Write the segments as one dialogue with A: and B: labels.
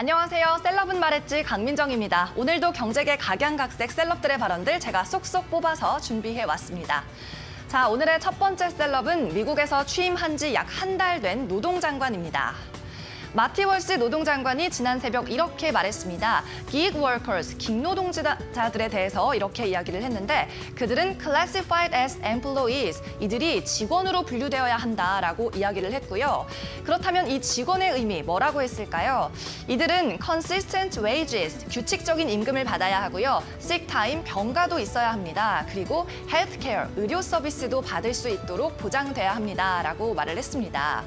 A: 안녕하세요. 셀럽은 말했지 강민정입니다. 오늘도 경제계 각양각색 셀럽들의 발언들 제가 쏙쏙 뽑아서 준비해 왔습니다. 자, 오늘의 첫 번째 셀럽은 미국에서 취임한 지 약 한 달 된 노동장관입니다. 마티 월스 노동장관이 지난 새벽 이렇게 말했습니다. gig workers, 긴노동자들에 대해서 이렇게 이야기를 했는데 그들은 classified as employees, 이들이 직원으로 분류되어야 한다라고 이야기를 했고요. 그렇다면 이 직원의 의미 뭐라고 했을까요? 이들은 consistent wages, 규칙적인 임금을 받아야 하고요. sick time, 병가도 있어야 합니다. 그리고 healthcare, 의료 서비스도 받을 수 있도록 보장돼야 합니다라고 말을 했습니다.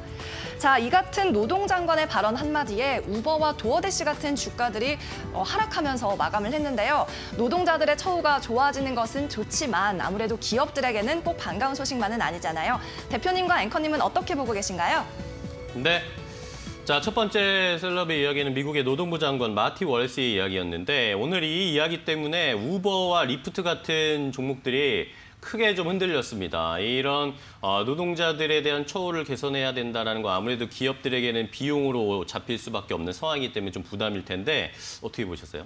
A: 자, 이 같은 노동장관의 발언 한마디에 우버와 도어대시 같은 주가들이 어, 하락하면서 마감을 했는데요. 노동자들의 처우가 좋아지는 것은 좋지만 아무래도 기업들에게는 꼭 반가운 소식만은 아니잖아요. 대표님과 앵커님은 어떻게 보고 계신가요?
B: 네. 자, 첫 번째 셀럽의 이야기는 미국의 노동부 장관 마티 월시의 이야기였는데 오늘 이 이야기 때문에 우버와 리프트 같은 종목들이 크게 좀 흔들렸습니다. 이런 어, 노동자들에 대한 처우를 개선해야 된다는 거 아무래도 기업들에게는 비용으로 잡힐 수밖에 없는 상황이기 때문에 좀 부담일 텐데 어떻게 보셨어요?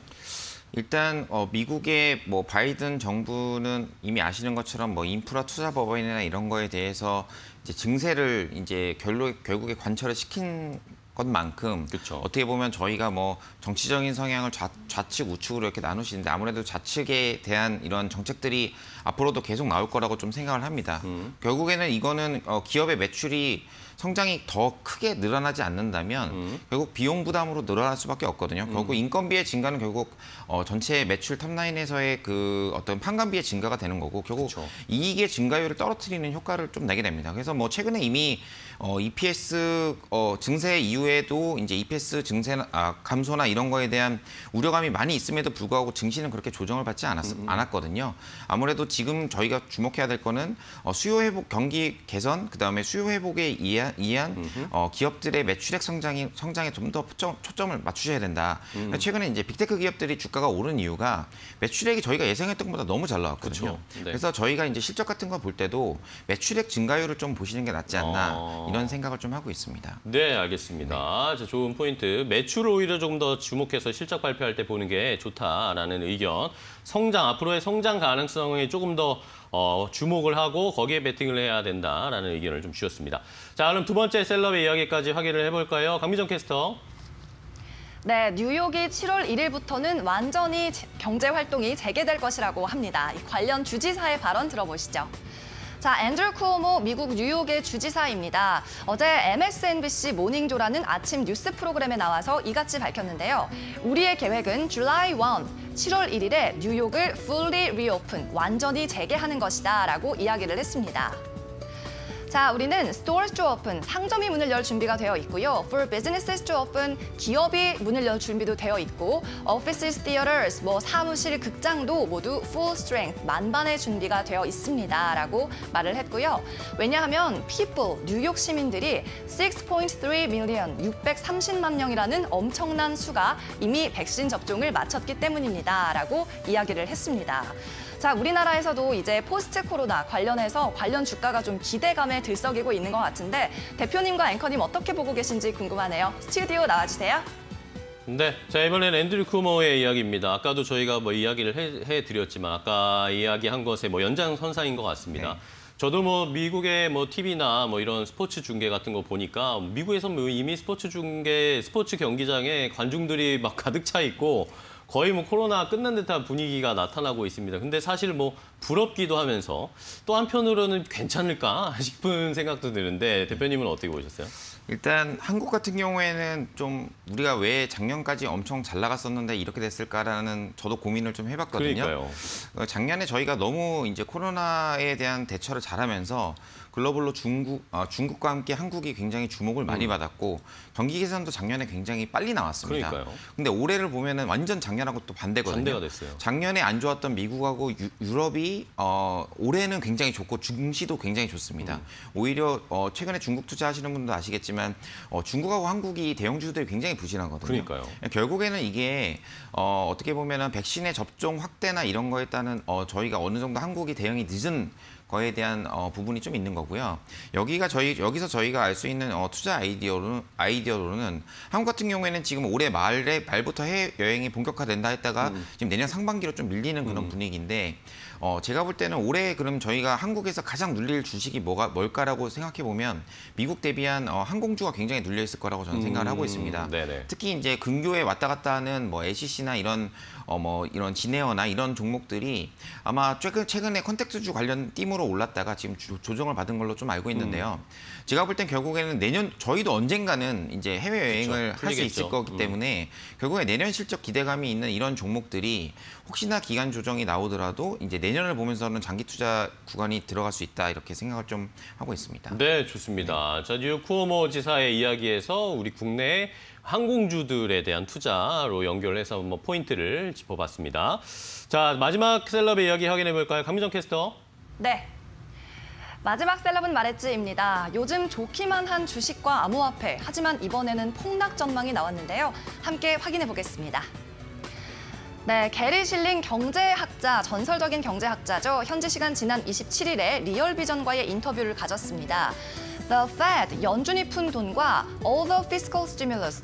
C: 일단 어, 미국의 뭐 바이든 정부는 이미 아시는 것처럼 뭐 인프라 투자 법안이나 이런 거에 대해서 이제 증세를 이제 결국 결국에 관철을 시킨 것만큼 그쵸. 어떻게 보면 저희가 뭐 정치적인 성향을 좌, 좌측 우측으로 이렇게 나누시는데 아무래도 좌측에 대한 이런 정책들이 앞으로도 계속 나올 거라고 좀 생각을 합니다. 음. 결국에는 이거는 어, 기업의 매출이 성장이 더 크게 늘어나지 않는다면 음. 결국 비용 부담으로 늘어날 수밖에 없거든요. 음. 결국 인건비의 증가는 결국 어, 전체 매출 탑라인에서의 그 어떤 판관비의 증가가 되는 거고 결국 그쵸. 이익의 증가율을 떨어뜨리는 효과를 좀 내게 됩니다. 그래서 뭐 최근에 이미 어, EPS 어, 증세 이후에도 이제 EPS 증세 아, 감소나 이런 거에 대한 우려감이 많이 있음에도 불구하고 증시는 그렇게 조정을 받지 않았, 음. 않았거든요. 아무래도 지금 저희가 주목해야 될 거는 어, 수요 회복 경기 개선 그다음에 수요 회복에 이해, 이해한 어, 기업들의 매출액 성장이 성장에 좀 더 초점 을 맞추셔야 된다. 음. 최근에 이제 빅테크 기업들이 주가가 오른 이유가 매출액이 저희가 예상했던 것보다 너무 잘 나왔거든요. 네. 그래서 저희가 이제 실적 같은 거 볼 때도 매출액 증가율을 좀 보시는 게 낫지 않나 어... 이런 생각을 좀 하고 있습니다.
B: 네, 알겠습니다. 네. 자, 좋은 포인트. 매출 오히려 좀더 주목해서 실적 발표할 때 보는 게 좋다라는 의견. 성장 앞으로의 성장 가능성에 조금 더 어, 주목을 하고 거기에 베팅을 해야 된다라는 의견을 좀 주셨습니다. 자, 그럼 두 번째 셀럽의 이야기까지 확인을 해볼까요? 강미정 캐스터.
A: 네, 뉴욕이 7월 1일부터는 완전히 경제 활동이 재개될 것이라고 합니다. 관련 주지사의 발언 들어보시죠. 자, 앤드류 쿠오모 미국 뉴욕의 주지사입니다. 어제 MSNBC 모닝조라는 아침 뉴스 프로그램에 나와서 이같이 밝혔는데요. 우리의 계획은 July 1, 7월 1일에 뉴욕을 fully reopen, 완전히 재개하는 것이다 라고 이야기를 했습니다. 자, 우리는 stores to open, 상점이 문을 열 준비가 되어 있고요. For businesses to open, 기업이 문을 열 준비도 되어 있고 offices, theaters, 뭐 사무실, 극장도 모두 full strength, 만반의 준비가 되어 있습니다. 라고 말을 했고요. 왜냐하면 people, 뉴욕 시민들이 6.3 million, 630만 명이라는 엄청난 수가 이미 백신 접종을 마쳤기 때문입니다. 라고 이야기를 했습니다. 자, 우리나라에서도 이제 포스트 코로나 관련해서 관련 주가가 좀 기대감에 들썩이고 있는 것 같은데 대표님과 앵커님 어떻게 보고 계신지 궁금하네요. 스튜디오 나와주세요.
B: 네, 자 이번엔 앤드류 쿠머의 이야기입니다. 아까도 저희가 뭐 이야기를 해, 해드렸지만 아까 이야기한 것의 뭐 연장선상인 것 같습니다. 네. 저도 뭐 미국의 뭐 TV나 뭐 이런 스포츠 중계 같은 거 보니까 미국에서 뭐 이미 스포츠 중계, 스포츠 경기장에 관중들이 막 가득 차 있고 거의 뭐 코로나 끝난 듯한 분위기가 나타나고 있습니다. 근데 사실 뭐 부럽기도 하면서 또 한편으로는 괜찮을까 싶은 생각도 드는데 대표님은 어떻게 보셨어요?
C: 일단 한국 같은 경우에는 좀 우리가 왜 작년까지 엄청 잘 나갔었는데 이렇게 됐을까라는 저도 고민을 좀 해봤거든요.
B: 그러니까요.
C: 어, 작년에 저희가 너무 이제 코로나에 대한 대처를 잘하면서 글로벌로 중국 어, 중국과 함께 한국이 굉장히 주목을 많이 음. 받았고 경기 개선도 작년에 굉장히 빨리 나왔습니다.
B: 그러니까요.
C: 근데 올해를 보면은 완전 작년하고 또 반대거든요.
B: 반대가 됐어요.
C: 작년에 안 좋았던 미국하고 유, 럽이 어, 올해는 굉장히 좋고 중시도 굉장히 좋습니다. 음. 오히려 어, 최근에 중국 투자하시는 분도 아시겠 지만 어, 중국하고 한국이 대형주들이 굉장히 부진하거든요.
B: 그러니까요.
C: 결국에는 이게 어, 어떻게 보면은 백신의 접종 확대나 이런 거에 따른 어, 저희가 어느 정도 한국이 대응이 늦은 거에 대한 어, 부분이 좀 있는 거고요. 여기가 저희 여기서 저희가 알 수 있는 어, 투자 아이디어로는 아이디어로는 한국 같은 경우에는 지금 올해 말에 말부터 해외 여행이 본격화된다 했다가 지금 내년 상반기로 좀 밀리는 그런 분위기인데 어, 제가 볼 때는 올해 그럼 저희가 한국에서 가장 눌릴 주식이 뭐가 뭘까라고 생각해 보면 미국 대비한 어, 항공주가 굉장히 눌려 있을 거라고 저는 생각을 하고 있습니다.
B: 네네.
C: 특히 이제 근교에 왔다 갔다 하는 뭐 LCC나 이런 어 뭐 이런 진에어나 이런 종목들이 아마 최근 최근에 컨텍스주 관련 띠으로 올랐다가 지금 주- 조정을 받은 걸로 좀 알고 있는데요. 제가 볼 땐 결국에는 내년 저희도 언젠가는 이제 해외 여행을
B: 그렇죠.
C: 할수
B: 풀리겠죠.
C: 있을 거기
B: 음.
C: 때문에 결국에 내년 실적 기대감이 있는 이런 종목들이 혹시나 기간 조정이 나오더라도 이제 내년을 보면서는 장기 투자 구간이 들어갈 수 있다 이렇게 생각을 좀 하고 있습니다.
B: 네, 좋습니다. 자, 뉴욕 쿠오모 지사의 이야기에서 우리 국내 항공주들에 대한 투자로 연결해서 뭐 포인트를 짚어봤습니다. 자, 마지막 셀럽의 이야기 확인해 볼까요? 강민정 캐스터.
A: 네. 마지막 셀럽은 말했지입니다. 요즘 좋기만 한 주식과 암호화폐. 하지만 이번에는 폭락 전망이 나왔는데요. 함께 확인해 보겠습니다. 네, 게리 실링 경제학자, 전설적인 경제학자죠. 현지 시간 지난 27일에 리얼비전과의 인터뷰를 가졌습니다. The Fed, 연준이 푼 돈과 all the fiscal stimulus,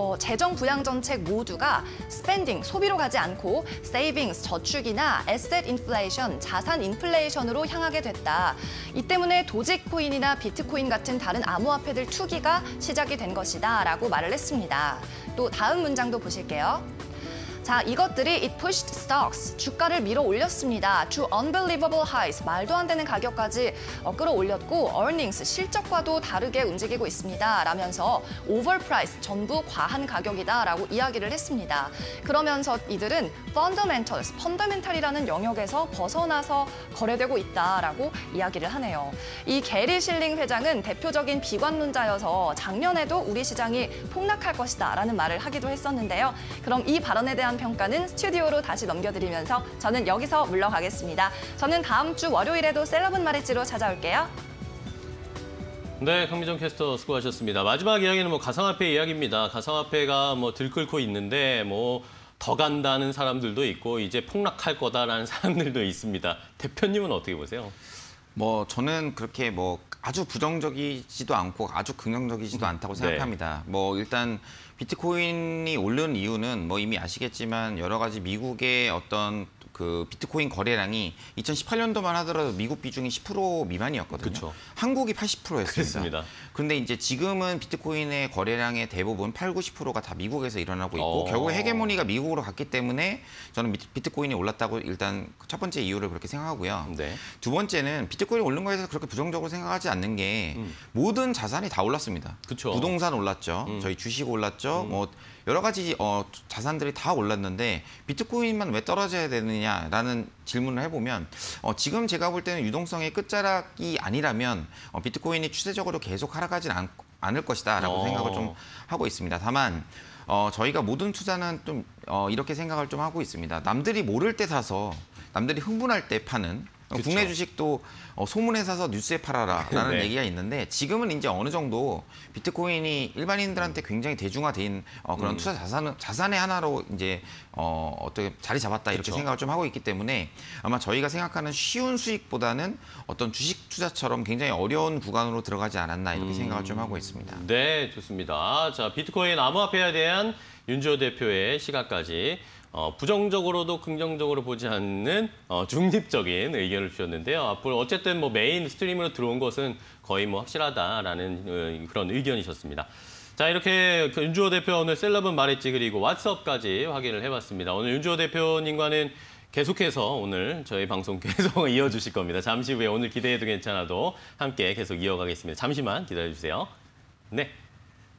A: 어, 재정 부양 정책 모두가 spending, 소비로 가지 않고 savings, 저축이나 asset inflation, 자산 인플레이션으로 향하게 됐다. 이 때문에 도지코인이나 비트코인 같은 다른 암호화폐들 투기가 시작이 된 것이다 라고 말을 했습니다. 또 다음 문장도 보실게요. 자, 이것들이 it pushed stocks, 주가를 밀어 올렸습니다. to unbelievable highs, 말도 안 되는 가격까지 어, 끌어올렸고 earnings, 실적과도 다르게 움직이고 있습니다. 라면서 overprice, 전부 과한 가격이다 라고 이야기를 했습니다. 그러면서 이들은 fundamentals, 펀더멘탈이라는 영역에서 벗어나서 거래되고 있다라고 이야기를 하네요. 이 게리 실링 회장은 대표적인 비관론자여서 작년에도 우리 시장이 폭락할 것이다 라는 말을 하기도 했었는데요. 그럼 이 발언에 대한 평가는 스튜디오로 다시 넘겨드리면서 저는 여기서 물러가겠습니다. 저는 다음 주 월요일에도 셀럽은 말했지로 찾아올게요.
B: 네, 강민정 캐스터 수고하셨습니다. 마지막 이야기는 뭐 가상화폐 이야기입니다. 가상화폐가 뭐 들끓고 있는데 뭐 더 간다는 사람들도 있고 이제 폭락할 거다라는 사람들도 있습니다. 대표님은 어떻게 보세요?
C: 뭐 저는 그렇게 뭐 아주 부정적이지도 않고 아주 긍정적이지도 않다고
B: 네.
C: 생각합니다. 뭐 일단 비트코인이 오른 이유는 뭐 이미 아시겠지만 여러 가지 미국의 어떤 그 비트코인 거래량이 2018년도만 하더라도 미국 비중이 10% 미만이었거든요.
B: 그쵸.
C: 한국이 80%였습니다.
B: 그렇습니다.
C: 근데 이제 지금은 비트코인의 거래량의 대부분 8, 90%가 다 미국에서 일어나고 있고
B: 어.
C: 결국 헤게모니가 미국으로 갔기 때문에 저는 비- 비트코인이 올랐다고 일단 첫 번째 이유를 그렇게 생각하고요.
B: 네.
C: 두 번째는 비트코인 오른 거에 대해서 그렇게 부정적으로 생각하지 않는 게 모든 자산이 다 올랐습니다.
B: 음. 그쵸. 음.
C: 부동산 올랐죠. 저희 주식 올랐죠. 뭐 여러 가지 어, 자산들이 다 올랐는데 비트코인만 왜 떨어져야 되느냐라는 질문을 해보면 어, 지금 제가 볼 때는 유동성의 끝자락이 아니라면 어, 비트코인이 추세적으로 계속 하락하진 않, 않을 것이다 라고
B: 어.
C: 생각을 좀 하고 있습니다. 다만 어, 저희가 모든 투자는 좀 어, 이렇게 생각을 좀 하고 있습니다. 남들이 모를 때 사서 남들이 흥분할 때 파는 어,
B: 그쵸.
C: 국내 주식도 어, 소문에 사서 뉴스에 팔아라라는
B: 네.
C: 얘기가 있는데 지금은 이제 어느 정도 비트코인이 일반인들한테 굉장히 대중화된 어,
B: 음.
C: 그런 투자 자산 자산의 하나로 이제 어, 어떻게 자리 잡았다 이렇게
B: 그쵸.
C: 생각을 좀 하고 있기 때문에 아마 저희가 생각하는 쉬운 수익보다는 어떤 주식 투자처럼 굉장히 어려운 구간으로 들어가지 않았나 이렇게 생각을 좀 하고 있습니다.
B: 네, 좋습니다. 자, 비트코인 암호화폐에 대한 윤지호 대표의 시각까지 어, 부정적으로도 긍정적으로 보지 않는 어, 중립적인 의견을 주셨는데요. 앞으로 어쨌든 뭐 mainstream으로 들어온 것은 거의 뭐 확실하다라는 어, 그런 의견이셨습니다. 자, 이렇게 그 윤주호 대표 오늘 셀럽은 말했지 그리고 왓츠업까지 확인을 해봤습니다. 오늘 윤주호 대표님과는 계속해서 오늘 저희 방송 계속 이어주실 겁니다. 잠시 후에 오늘 기대해도 괜찮아도 함께 계속 이어가겠습니다. 잠시만 기다려주세요. 네.